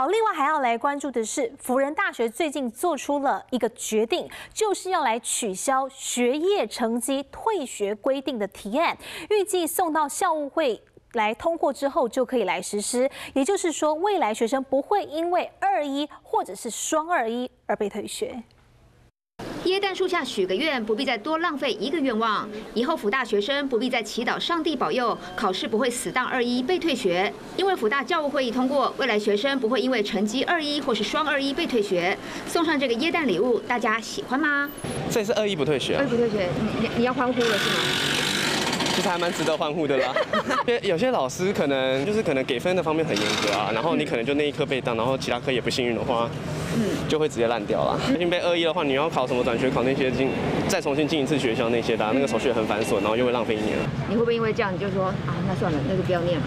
好，另外还要来关注的是，辅仁大学最近做出了一个决定，就是要来取消学业成绩退学规定的提案，预计送到校务会来通过之后就可以来实施。也就是说，未来学生不会因为二一或者是双二一而被退学。椰蛋树下许个愿，不必再多浪费一个愿望。以后福大学生不必再祈祷上帝保佑考试不会死当二一被退学，因为福大教务会议通过，未来学生不会因为成绩二一或是双二一被退学。送上这个椰蛋礼物，大家喜欢吗？这是二一不退学，二一不退学，你你你要欢呼了是吗？其实还蛮值得欢呼的啦，因为有些老师可能就是可能给分的方面很严格啊，然后你可能就那一科被当，然后其他科也不幸运的话，嗯，就会直接烂掉了。已经被恶意的话，你要考什么转学考那些进，再重新进一次学校那些的，那个手续也很繁琐，然后又会浪费一年。你会不会因为这样你就说啊，那算了，那就不要念了？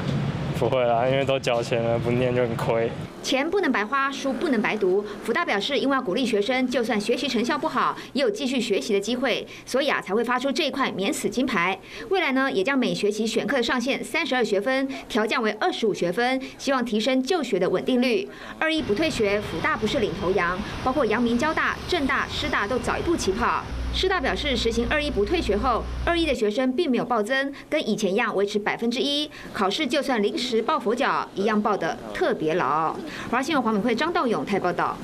不会啦，因为都交钱了，不念就很亏。钱不能白花，书不能白读。福大表示，因为要鼓励学生，就算学习成效不好，也有继续学习的机会，所以啊，才会发出这一块免死金牌。未来呢，也将每学期选课的上限三十二学分调降为二十五学分，希望提升就学的稳定率。二一不退学，福大不是领头羊，包括阳明交大、政大、师大都早一步起跑。师大表示，实行二一不退学后，二一的学生并没有暴增，跟以前一样维持百分之一。考试就算临时抱佛脚，一样抱得特别牢。华新闻黄敏慧、张道勇台报道。